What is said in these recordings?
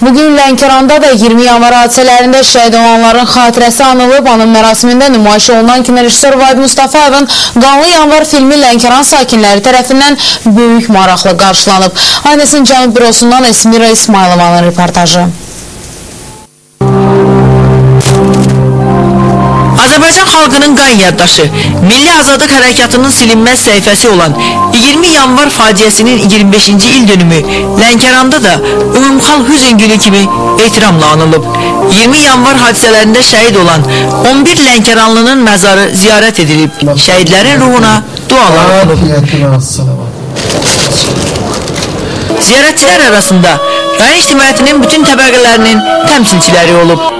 Bugün Lənkəranda da 20 yanvar hadisələrində şəhid olanların xatirəsi anılıb. Anım mərasimində nümayiş olunan kinərejissor Vahid Mustafayevin Qanlı yanvar filmi Lənkəran sakinləri tərəfindən böyük maraqla qarşılanıb. Aynəsin Cənub bürosundan Esmira İsmailovanın reportajı. Azərbaycan xalqının qan yaddaşı, Milli Azadlıq Hərəkatının silinməz səhifəsi olan 20 yanvar faciəsinin 25-ci il dönümü Lənkəranda da umumxalq hüzn günü kimi ehtiramla anılıb. 20 yanvar hadisələrində şəhid olan 11 Lənkəranlının məzarı ziyarət edilib. Şəhidlərin ruhuna dualar olunub. Ziyarətçilər arasında rayon ictimaiyyətinin bütün təbəqələrinin təmsilçiləri olub.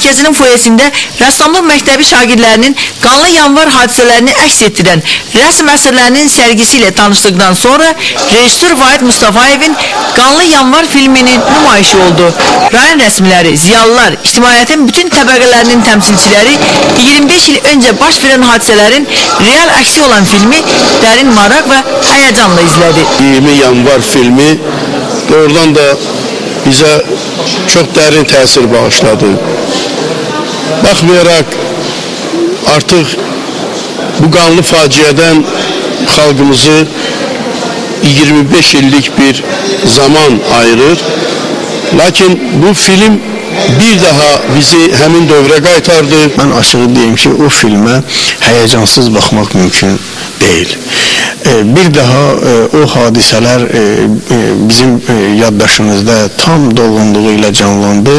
Mərkəzinin foyesində rəssamlıq məktəbi şagirdlərinin qanlı yanvar hadisələrini əks etdirən rəsm əsərlərinin sərgisi ilə tanışdıqdan sonra rejissor Vahid Mustafayevin Qanlı yanvar filminin nümayişi oldu. Rayon rəsmiləri, ziyalılar, ictimaiyyətin bütün təbəqələrinin təmsilçiləri 25 il öncə baş verən hadisələrin real əksi olan filmi dərin maraq və həyəcanla izlədi. 20 yanvar filmi doğrudan da bizə çox dərin təsir bağışladı. bakmayarak artık bu kanlı faciadan halkımızı 25 yıllık bir zaman ayırır. Lakin bu film bir daha bizi həmin dövrə qaytardı. Mən açığı deyim ki, o filmə həyəcansız baxmaq mümkün deyil. E, Bir daha e, o hadisələr e, bizim yaddaşımızda tam dolğunluğu ilə canlandı.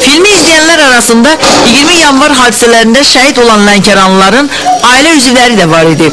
Filmi izləyənlər arasında 20 yanvar hadisələrində şəhid olan Lənkəranlıların ailə üzvləri də var idi.